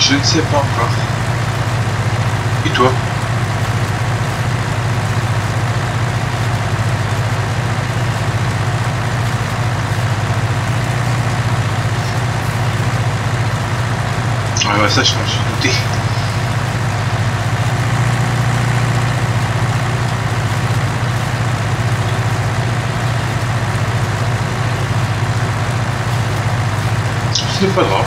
Je ne sais pas encore. Et toi? Ah bah ça je m'en suis douté. C'est pas grave,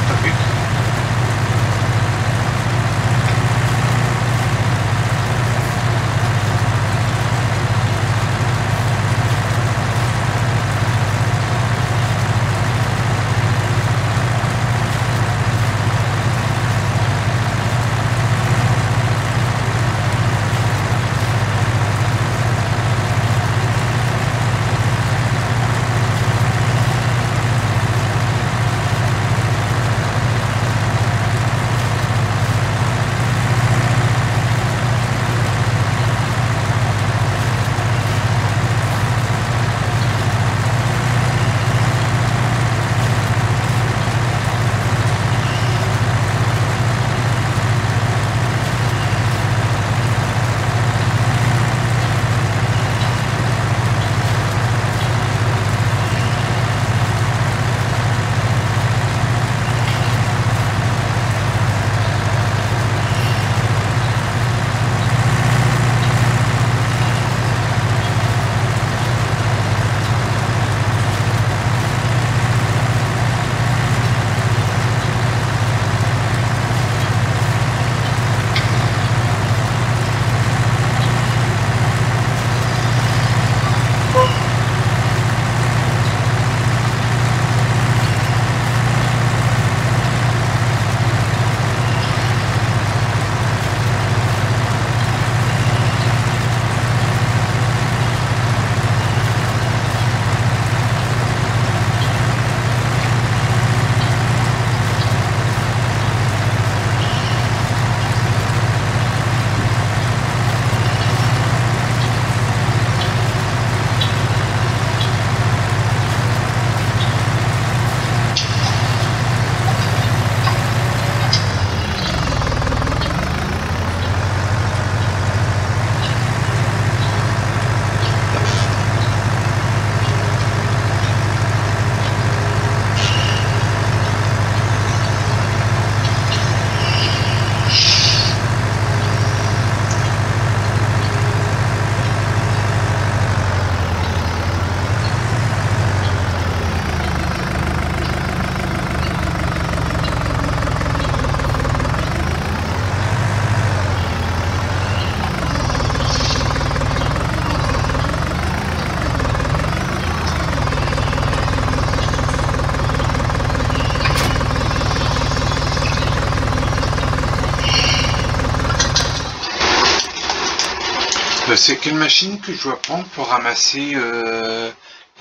c'est quelle machine que je dois prendre pour ramasser euh,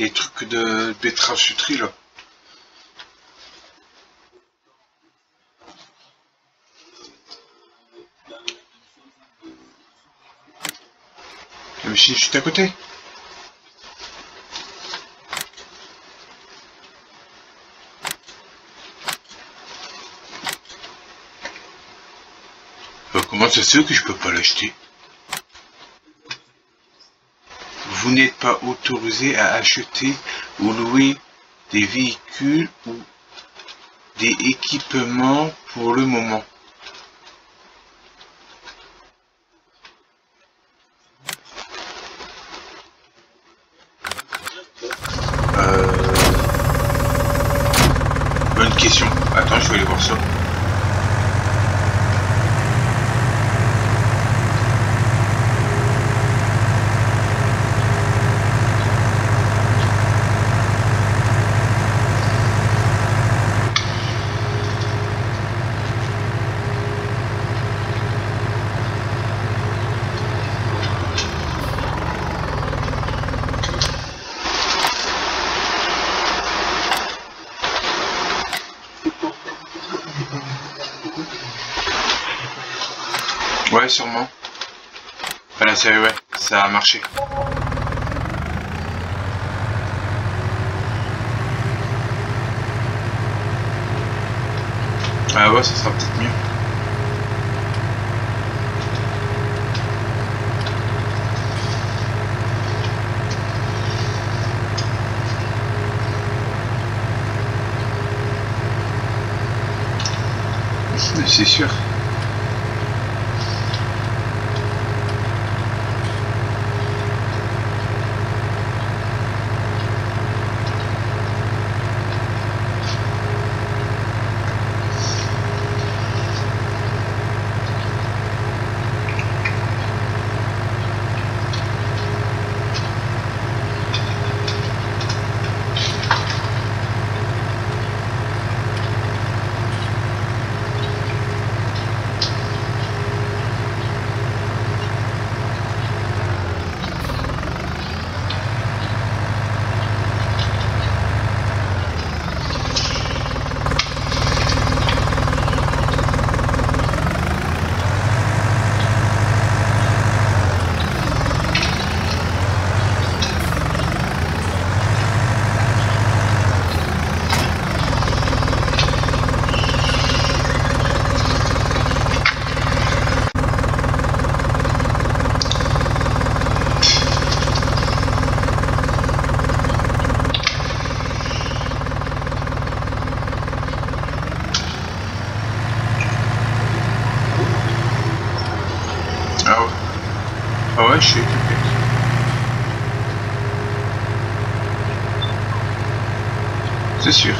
les trucs de betterave sucrée là La machine juste à côté. Euh, Comment ça se fait que je peux pas l'acheter? Vous n'êtes pas autorisé à acheter ou louer des véhicules ou des équipements pour le moment. Euh... Bonne question. Attends, je vais aller voir ça. Ça a marché. Ah ouais, ça sera peut-être mieux. C'est sûr. Ah ouais. Ah ouais, je suis équipé. Sûr.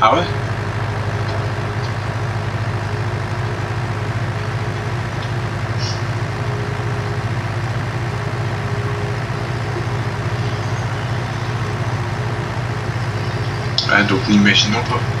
Ah ouais? Ah donc n'imaginons pas.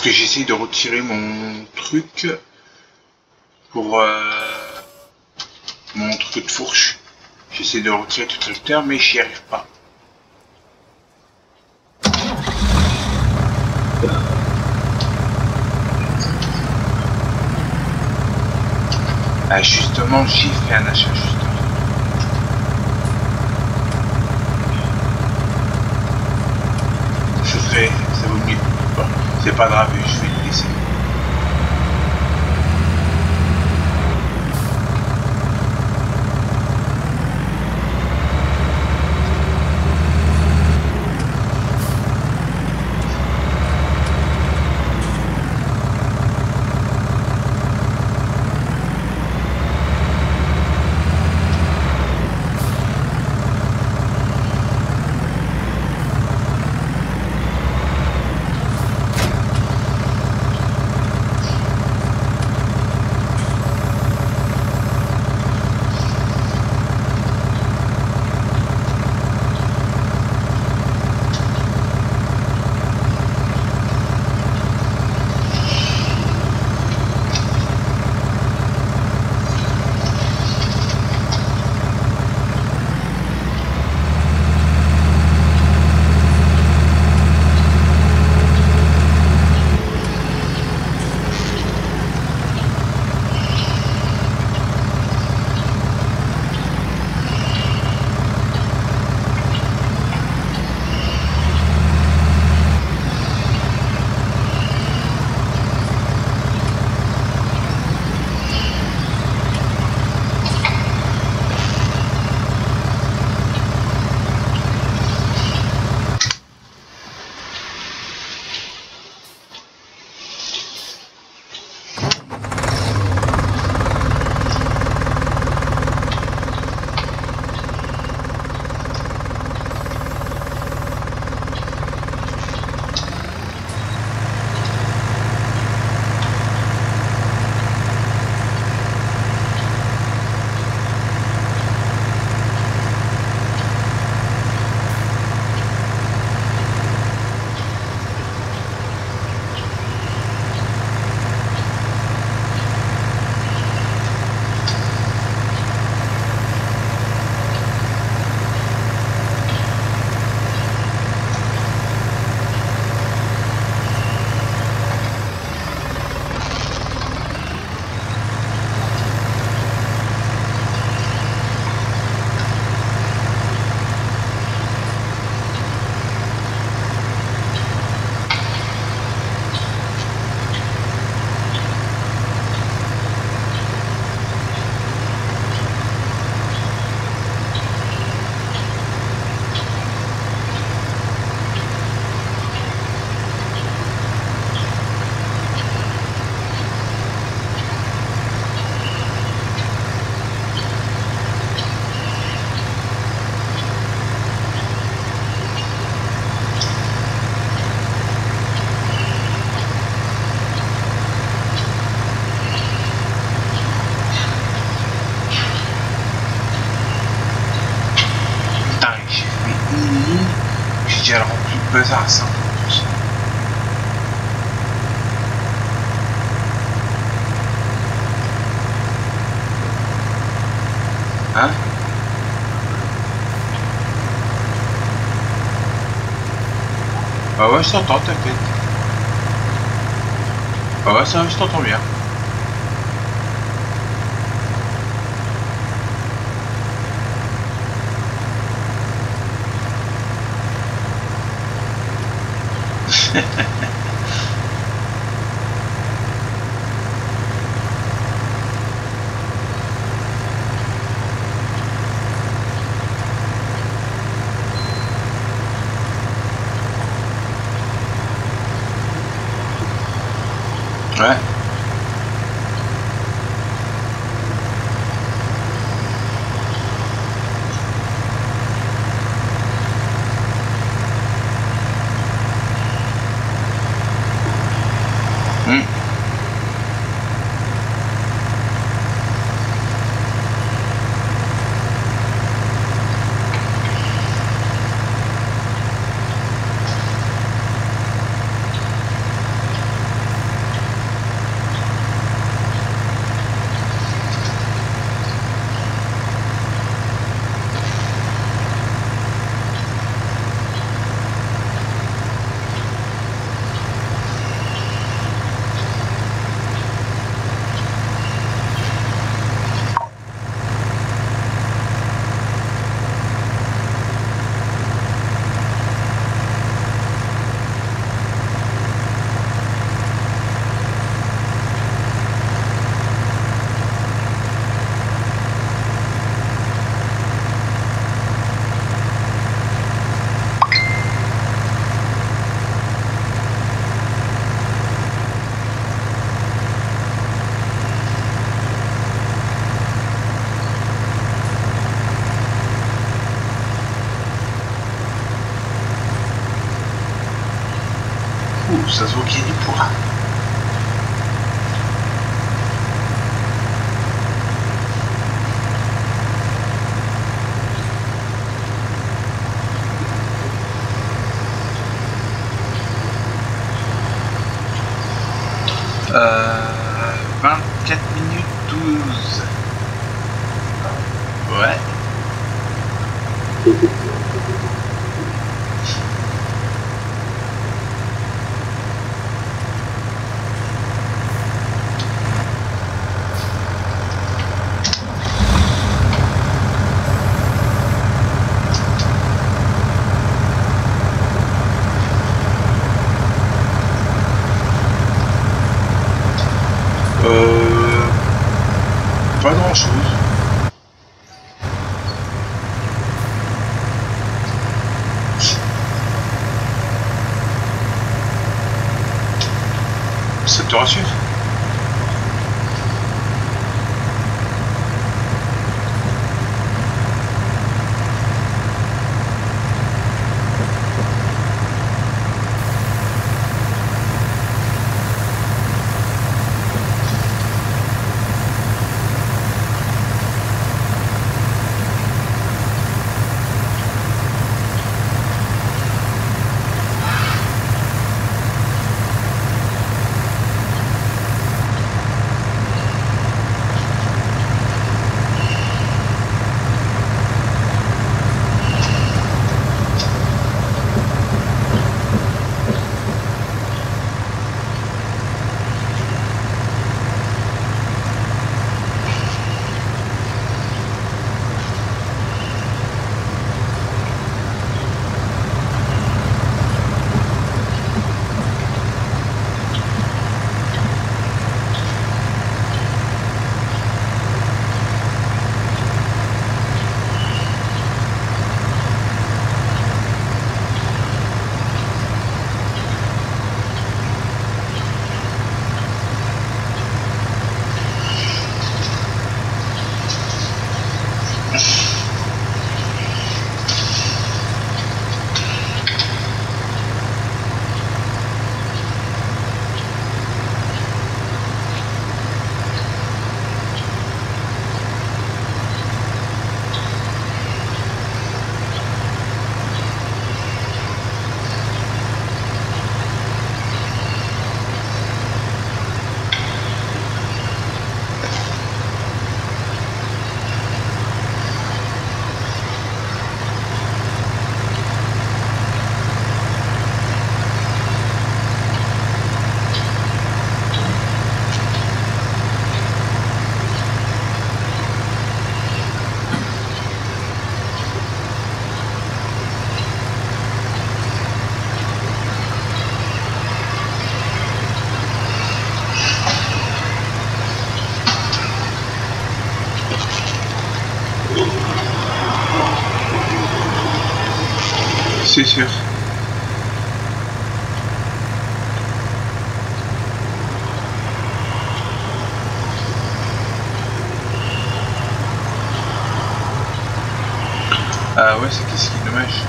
Parce que j'essaie de retirer mon truc pour euh, mon truc de fourche. J'essaie de retirer tout le temps, mais j'y arrive pas. Ah, justement, j'ai fait un achat. Ce serait, ça vaut mieux. Bon, c'est pas grave, je vais le laisser. Bah ouais, je t'entends, t'inquiète. Bah ouais, ça, je t'entends bien. 24 minutes 12. Ouais. C'est sûr. Ah ouais, c'est qu'est-ce qui est dommage.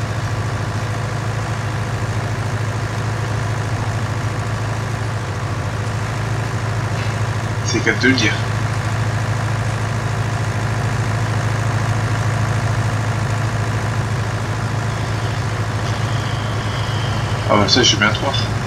C'est qu'à te le dire. français, je suis bien toi.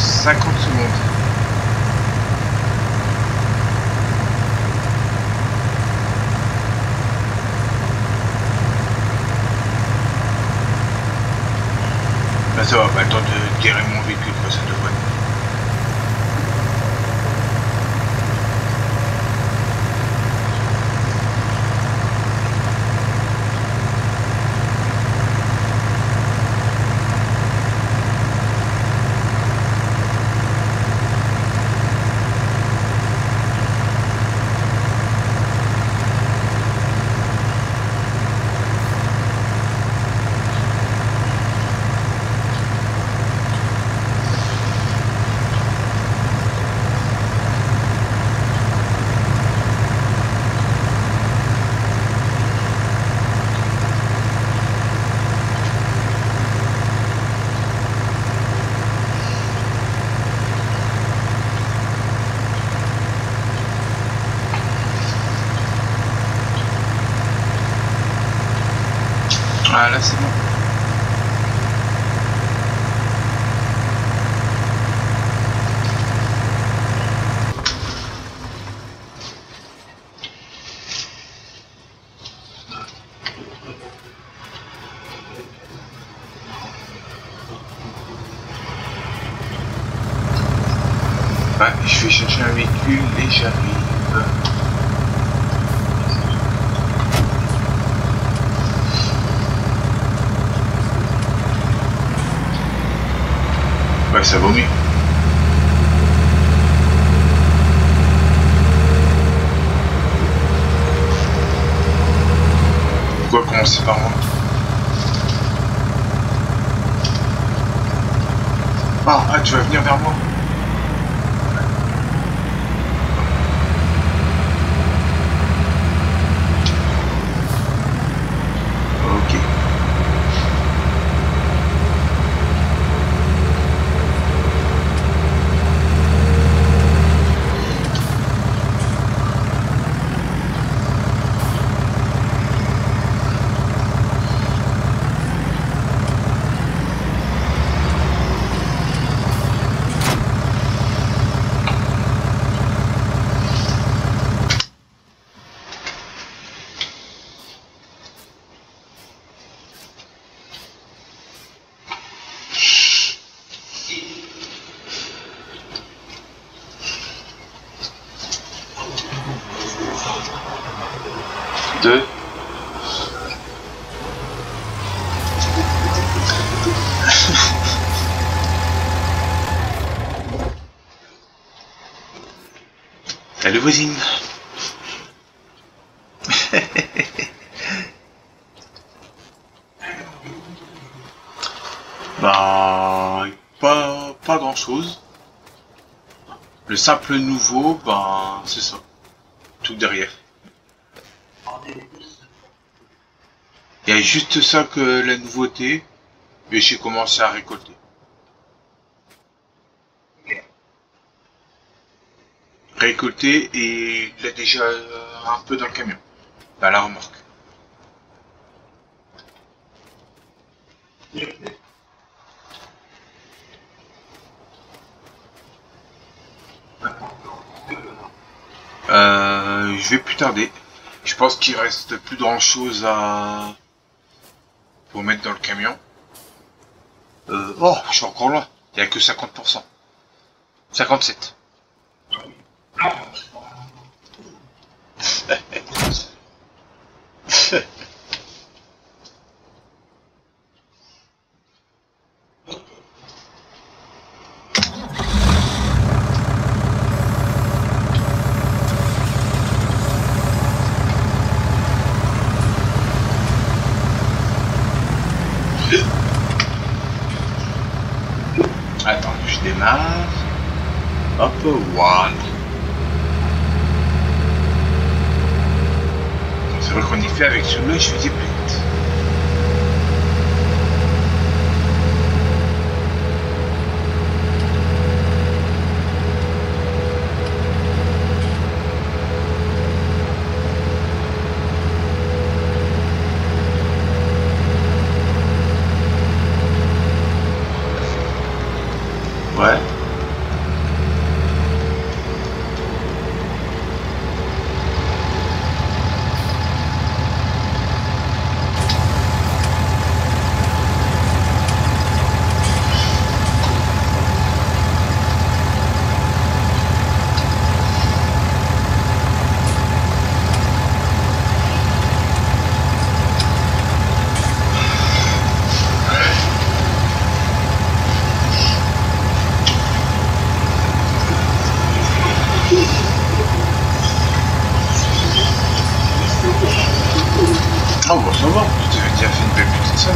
50 secondes. Bah ça va, pas le temps de guérir mon véhicule, quoi, ça devrait. Ah là c'est bon. Ouais, je vais chercher un véhicule et j'arrive. Ouais, ça vaut mieux. Pourquoi commencer par moi ah, ah, tu vas venir vers moi voisine. bah, pas, pas grand chose. Le simple nouveau, ben, c'est ça. Tout derrière. Il y a juste ça que la nouveauté, et j'ai commencé à récolter. Récolter et il a déjà euh, un peu dans le camion, dans la remorque. Euh, je vais plus tarder. Je pense qu'il reste plus grand chose à pour mettre dans le camion. Euh, oh, je suis encore là. Il n'y a que 50%. 57. Attends, je démarre. Hop, voilà. C'est vrai qu'on y fait avec celui-là, je faisais plus vite. Ah bon, ça va, tu avais déjà fait une belle petite scène.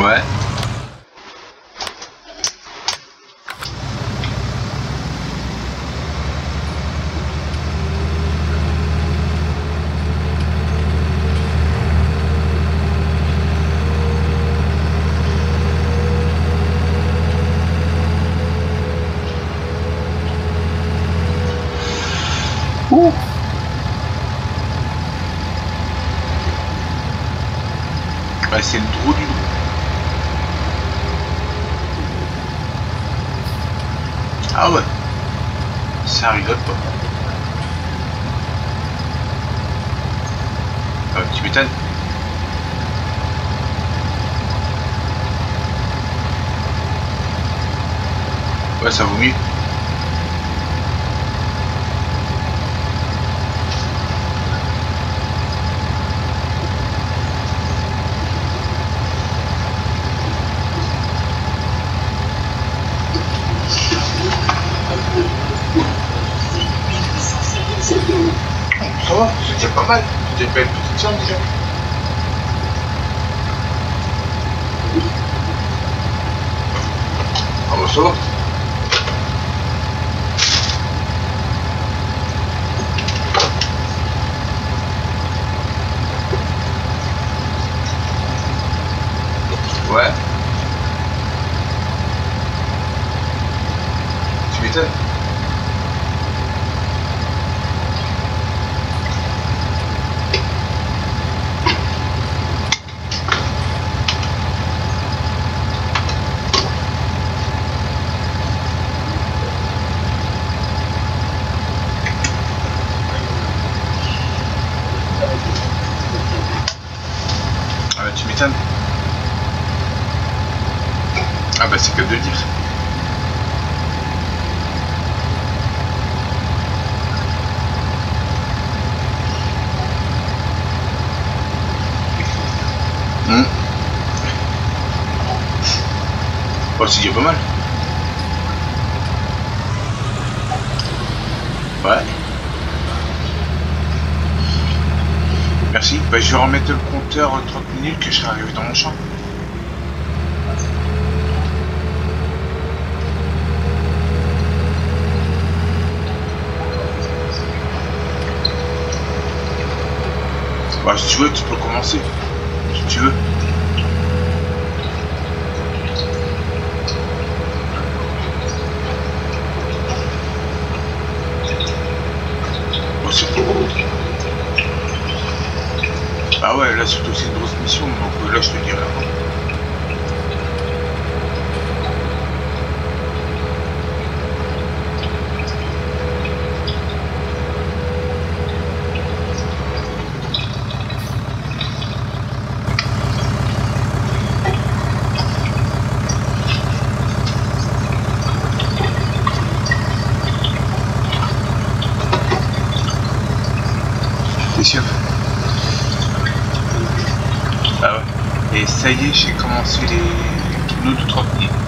Ouais. Ouh. Ouais, c'est le drôle du drôle. Ah ouais. Ça rigole pas. Ah, tu m'étonnes. Ouais, ça vaut mieux. Ça va, c'est déjà pas mal. C'est déjà. Ah bah. Ouais. Tu. Ah bah tu m'étonnes. Ah bah c'est que de dire. Hmm. Oh c'est pas mal. Ouais. Merci. Bah, je vais remettre le compteur 30 minutes que je serai arrivé dans mon champ. Bah, si tu veux, tu peux commencer. Si tu veux. Oh, c'est Ah ouais, là surtout c'est une grosse mission, donc euh, là je te dirai avant. T'es sûr Ah ouais. Et ça y est, j'ai commencé les de 30 minutes.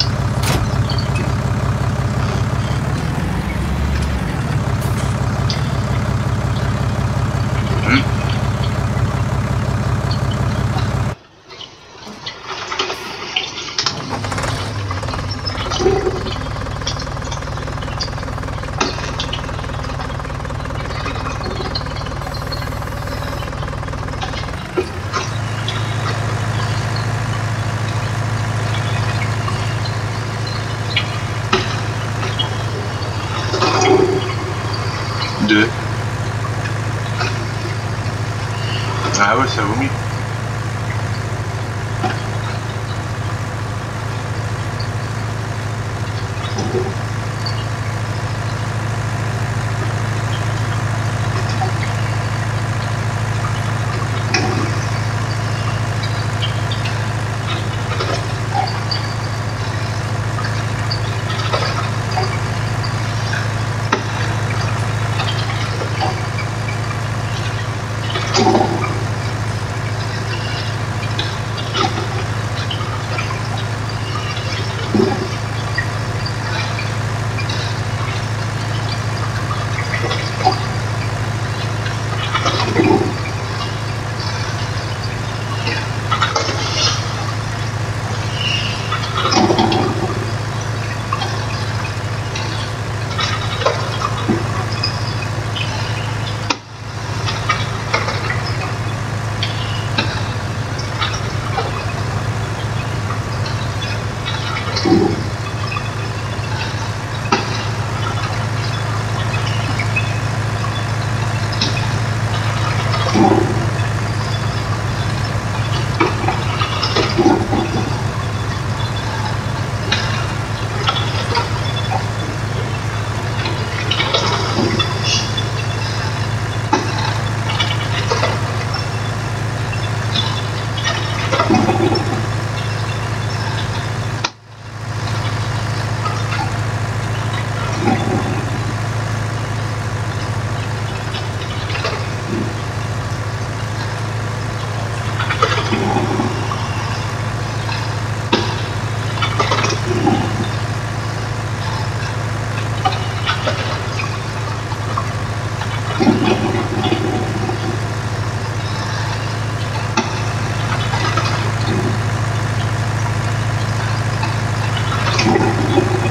えっ?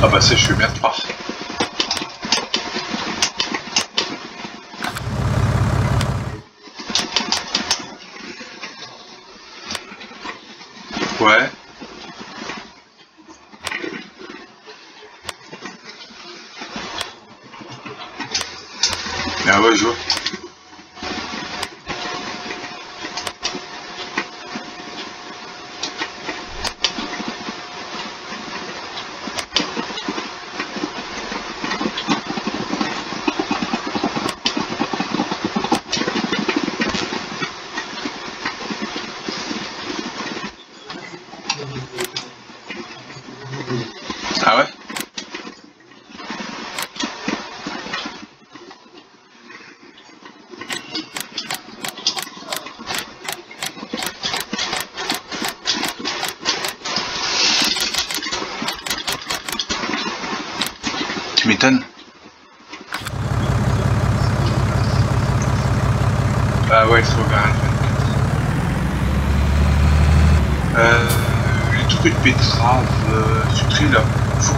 Ah bah ça je suis merde parfait.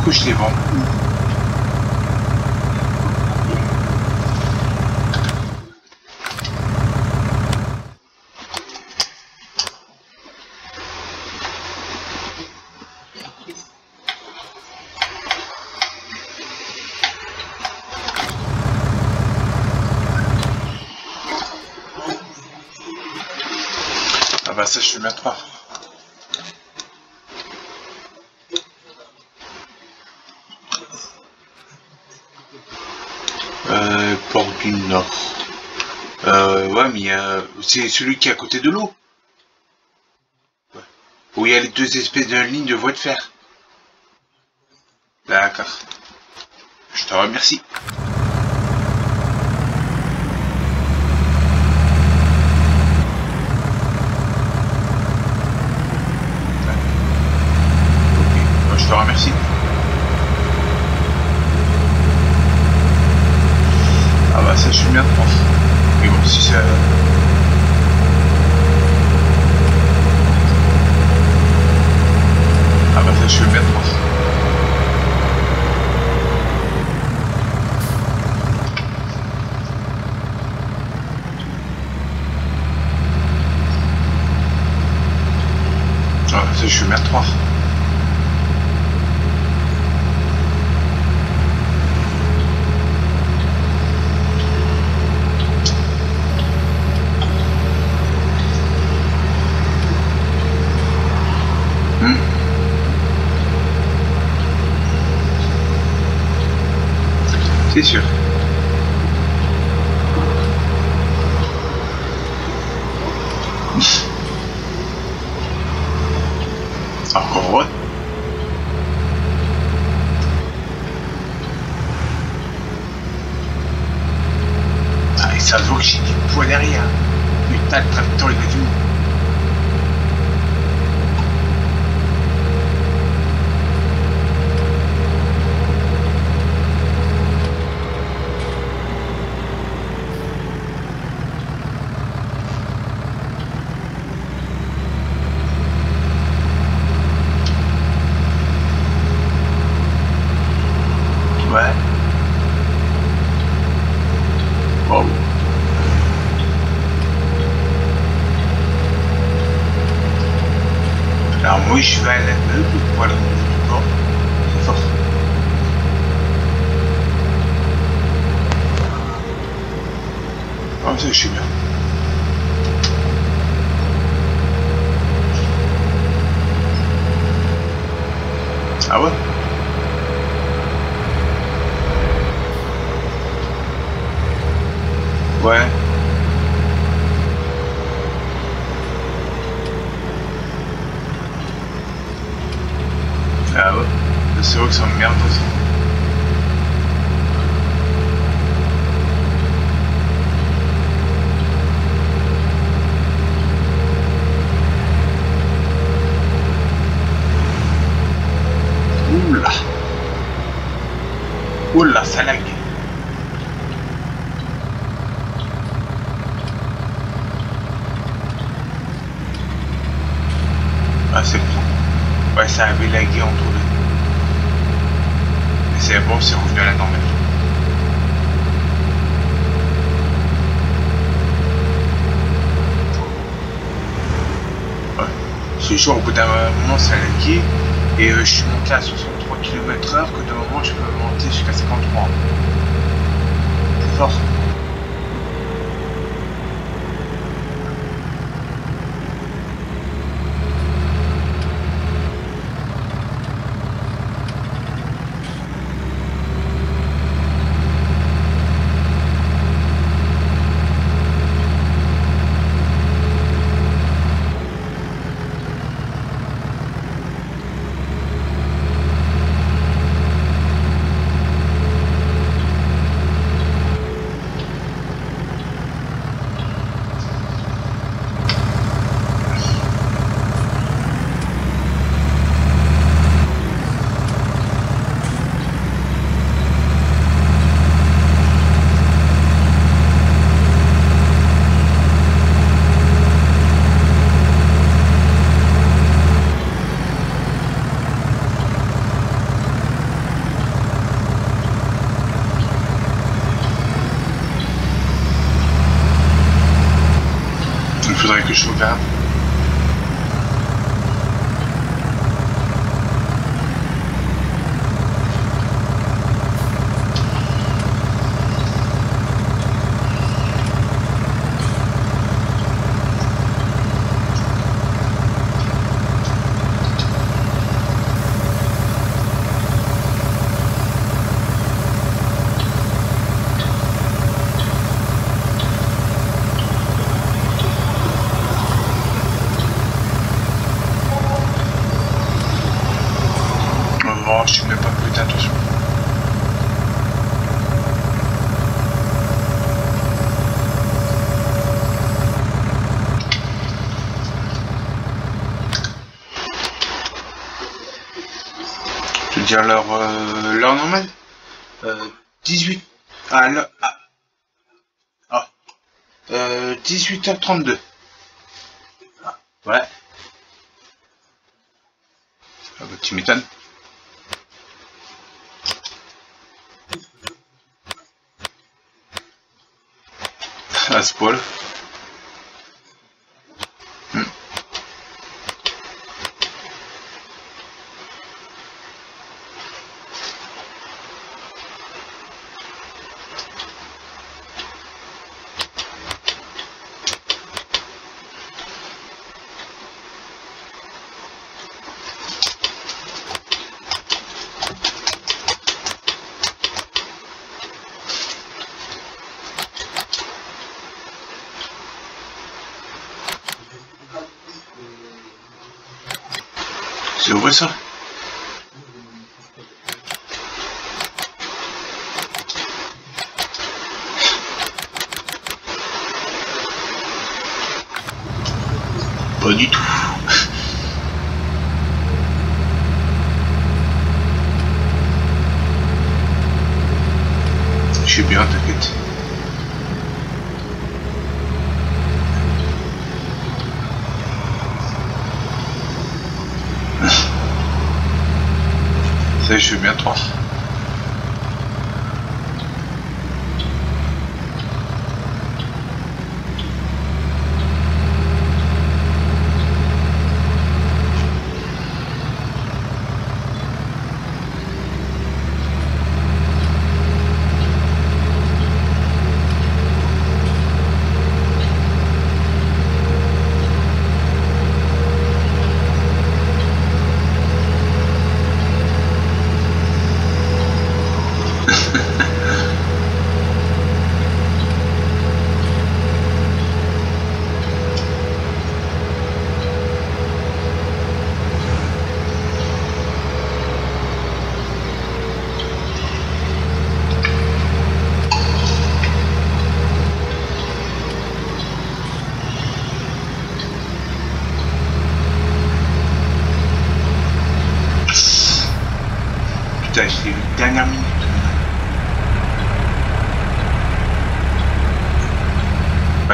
couche les vents. C'est celui qui est à côté de l'eau. Ouais. Où il y a les deux espèces de lignes de voie de fer. D'accord. Je te remercie. Je te remercie. Ah bah ça je suis bien. Mais bon si ça... Ah bah ça je suis bien prof. Ah ça je suis bien 3. Hmm. C'est sûr. Encore heureux. Ah, et ça se voit que j'ai du poids derrière. Putain, le tracteur, il est tout. Ouais. Wow. Alors moi je vais à la meuble pour aller au niveau du port. C'est fort. Ah ça je suis bien. Ah ouais Ouais. Ah ouais. C'est vrai que ça m'emmerde aussi. Oula. Ça lag. Ah, c'est bon. Ouais, ça avait lagué entre deux. Mais c'est bon, c'est revenu à la normale. Ouais. Genre, au bout d'un moment, ça. Et euh, je suis monté à 63 km/h, que de moment, je peux monter jusqu'à 53. C'est fort. Il faudrait que je regarde. Dire l'heure euh, l'heure normale euh, 18. Ah, ah. ah. Euh, 18h32. Ah, ouais. Ah bah, tu m'étonnes. Poil.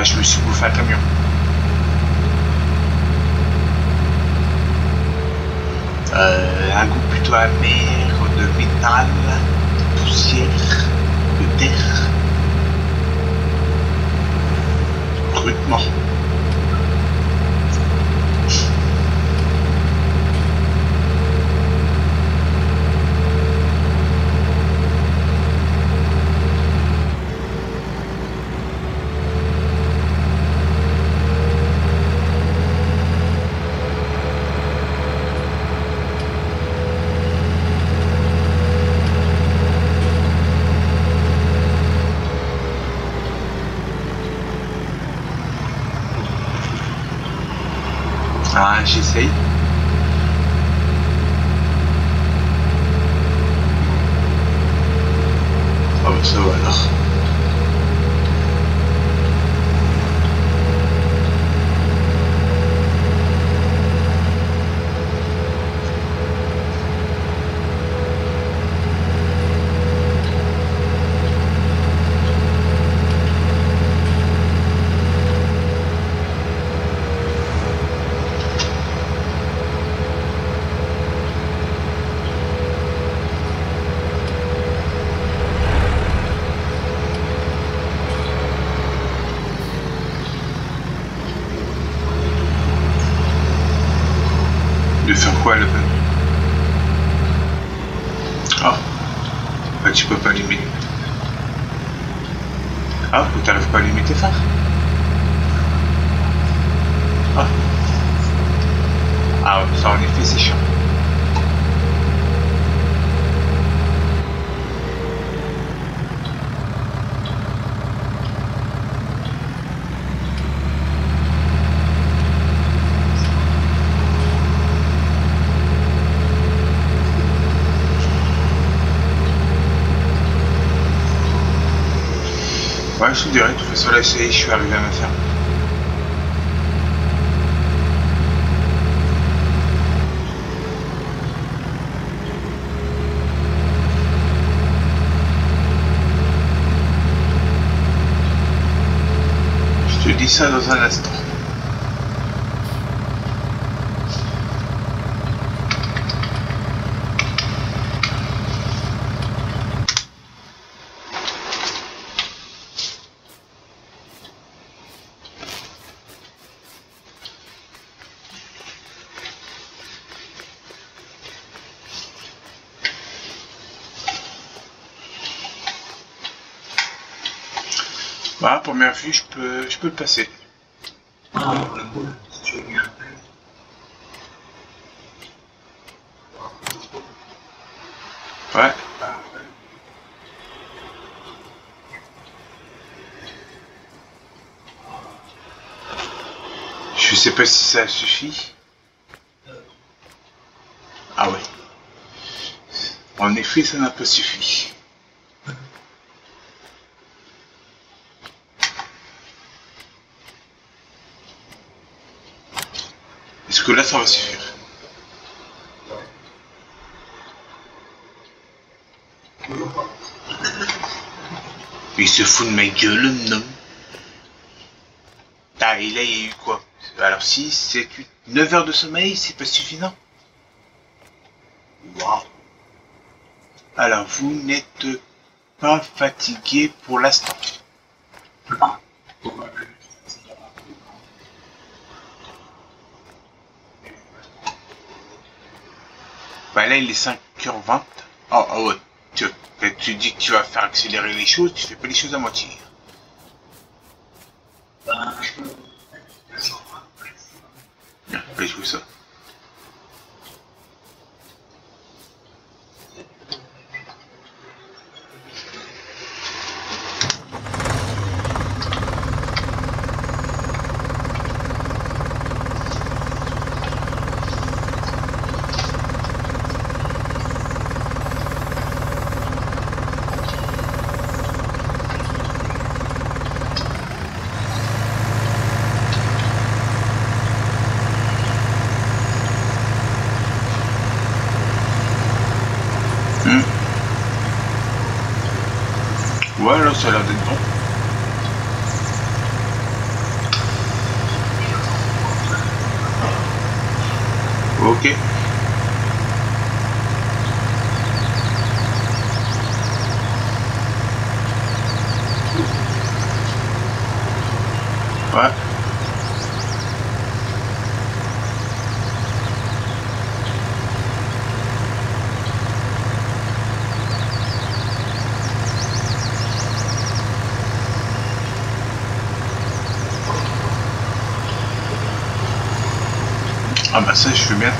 Bah, je me suis bouffé un camion. Euh, un goût plutôt amer de métal, de poussière, de terre. Crudement. Ah, j'essaye. de je suis arrivé à ma ferme. Je te dis ça dans un instant. Première vue, je peux, je peux le passer. Ouais. Je sais pas si ça suffit. Ah ouais. En effet, ça n'a pas suffi. Que là, ça va suffire. Il se fout de ma gueule, non Ah, et là, il y a eu quoi? Alors, 6, 7, 8, 9 heures de sommeil, c'est pas suffisant? Waouh. Alors, vous n'êtes pas fatigué pour l'instant Bah là, il est 5h20. Oh, oh. Tu, tu dis que tu vas faire accélérer les choses, tu fais pas les choses à moitié. Allez, jouer ça. Ouais, là, ça a l'air d'être bon. Ok. Ouais. Ça, je veux bien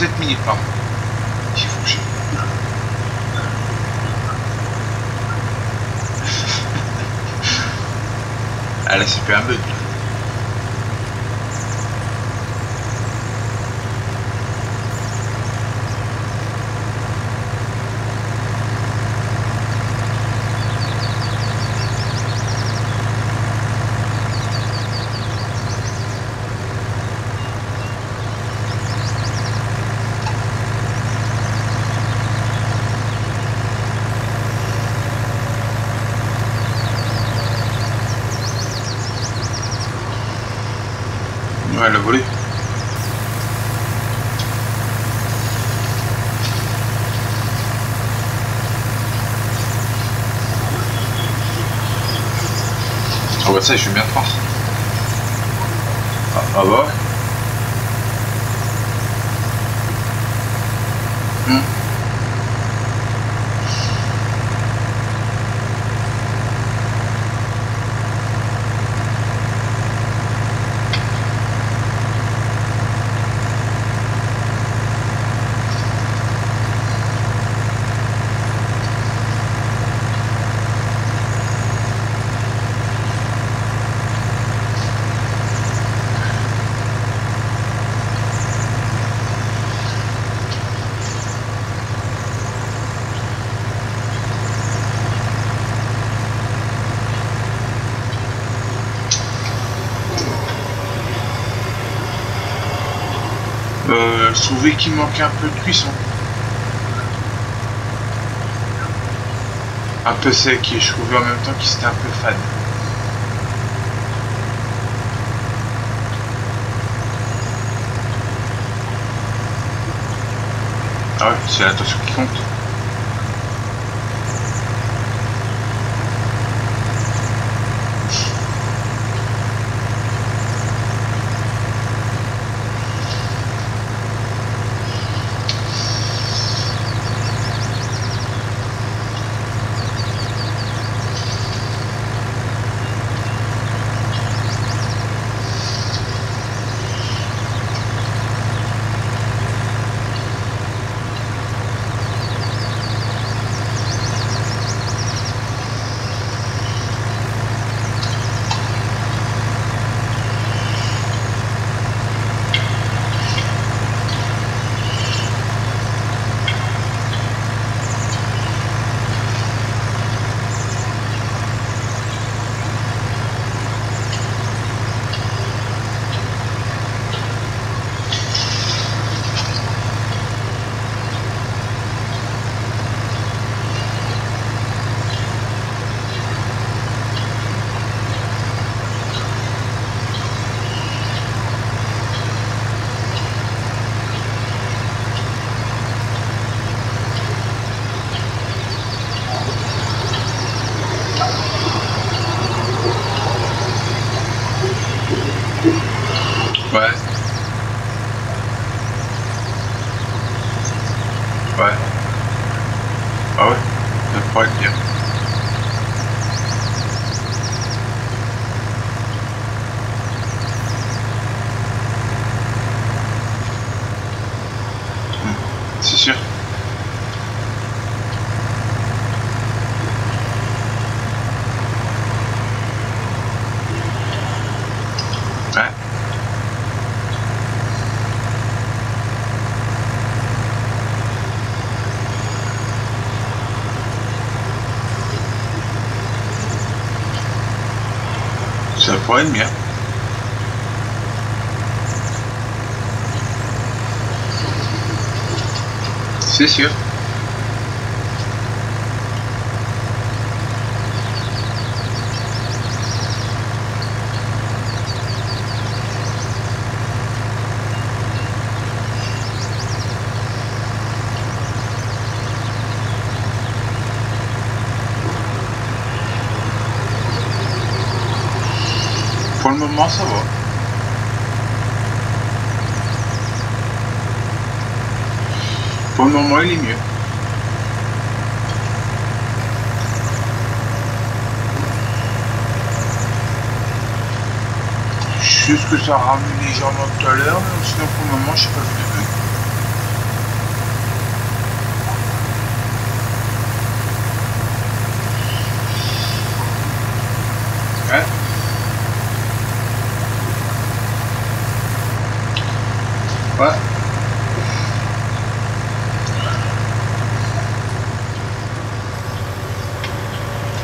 7 minutes, pardon. Il faut que je... ah là, c'est un bug. Ouais, le volet. Ah bah ça, je suis bien fort. Ah, ah bah. Hmm. Euh, je trouvais qu'il manquait un peu de cuisson. Un peu sec et je trouvais en même temps qu'il était un peu fade. Ah ouais, c'est l'attention qui compte. Ça pourrait être bien. C'est sûr. moment, ça va. Pour le moment, il est mieux. juste que ça a ramené légèrement tout à l'heure, sinon pour le moment, je sais pas vu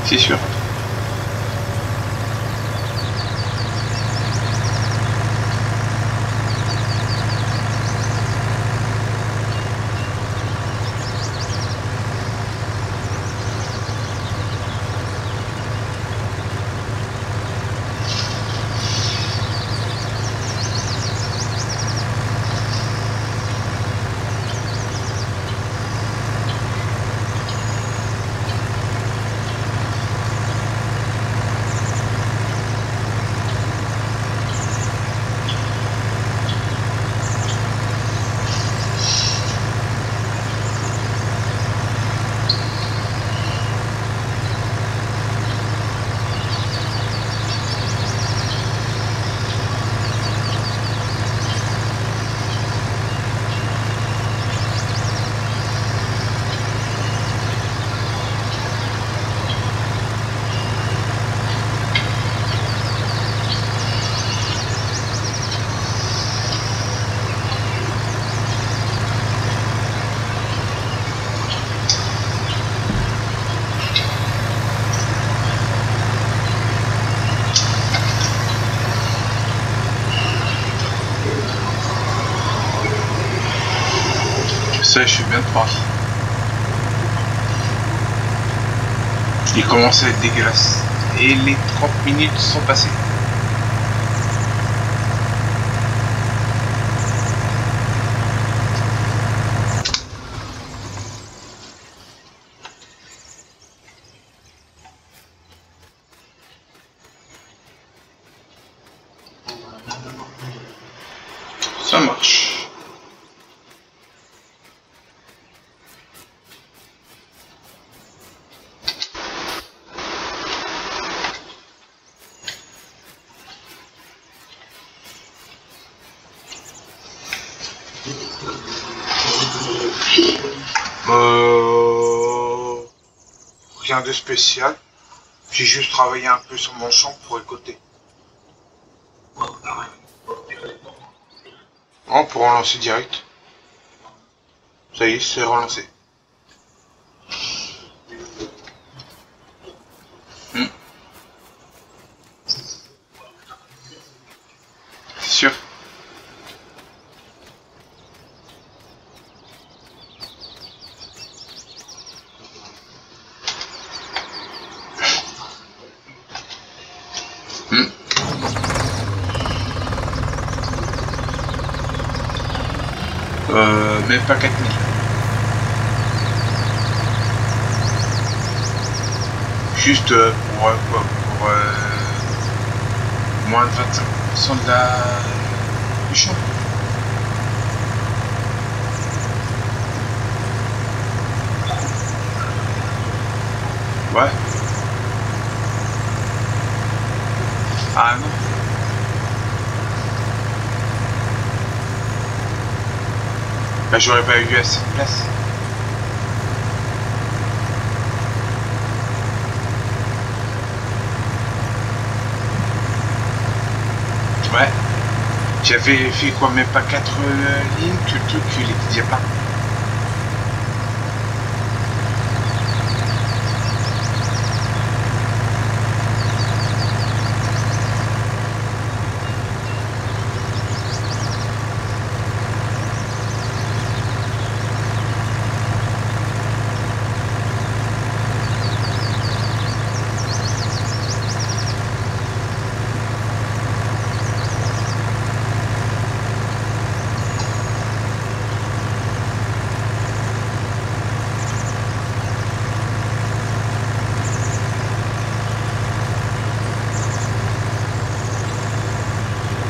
C'est sûr. Je suis bien croire. Il commence à être dégueulasse. Et les 30 minutes sont passées. Ça marche. Euh... Rien de spécial. J'ai juste travaillé un peu sur mon champ pour écouter. On pour relancer direct. Ça y est, c'est relancé. Hmm. C'est sûr. Hmm. Même pas 4000. Juste euh, pour, euh, quoi, pour euh, moins de 25% de la du champ. Ouais. Ah non. Bah, j'aurais pas eu assez de place. Ouais. J'avais fait quoi, même pas 4 lignes que le truc, il était déjà pas.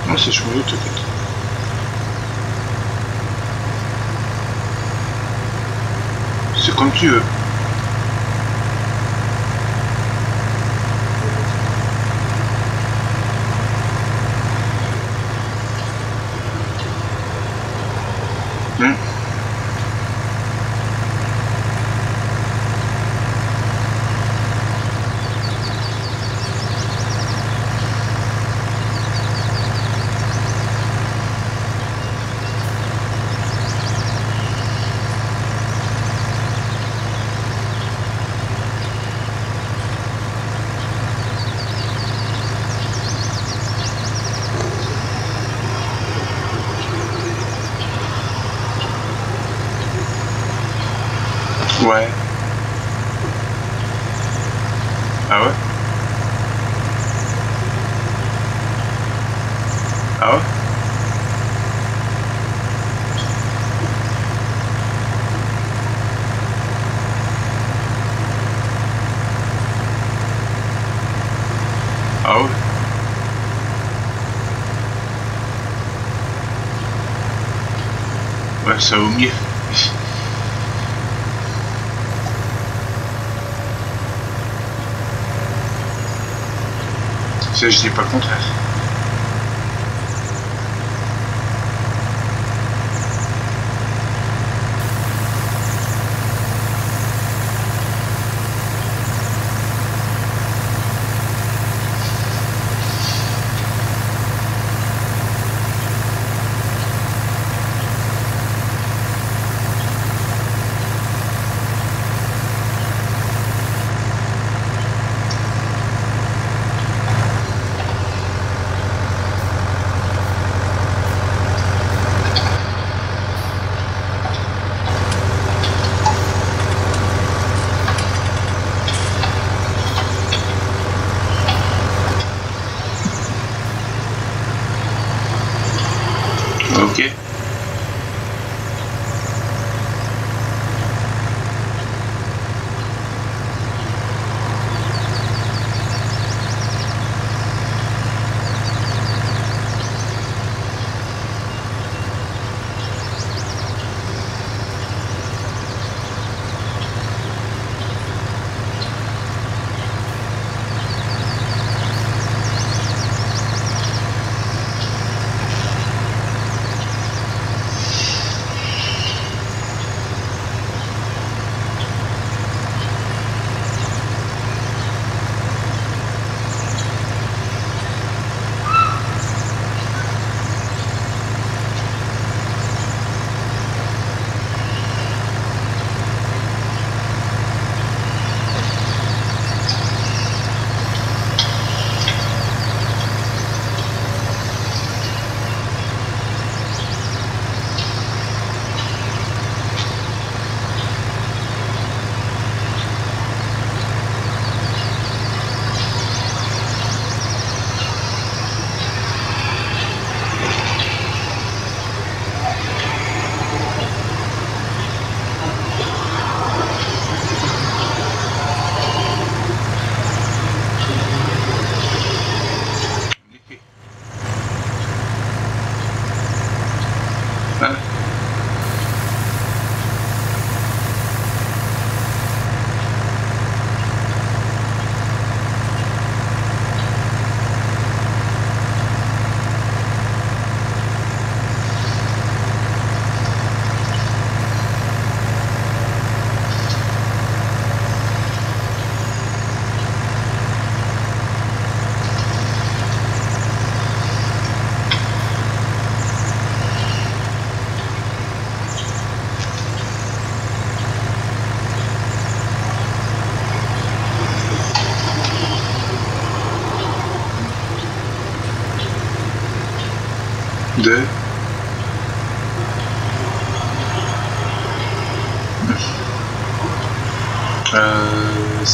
Non, c'est chouette, t'inquiète. C'est comme tu veux. Ouais. Ah ouais Ah ouais Ah ouais Ça vaut mieux. Ça, je dis pas le contraire.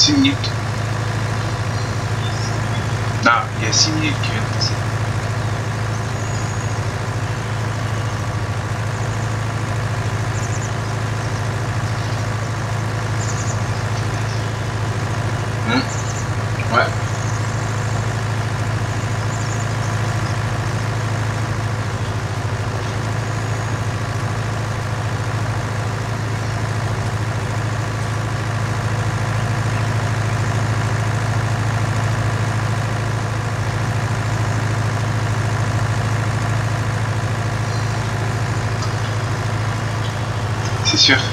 Euh, 6 minutes. Ah, il y a 6 minutes qui viennent de passer. Hmm. Ouais. C'est sûr.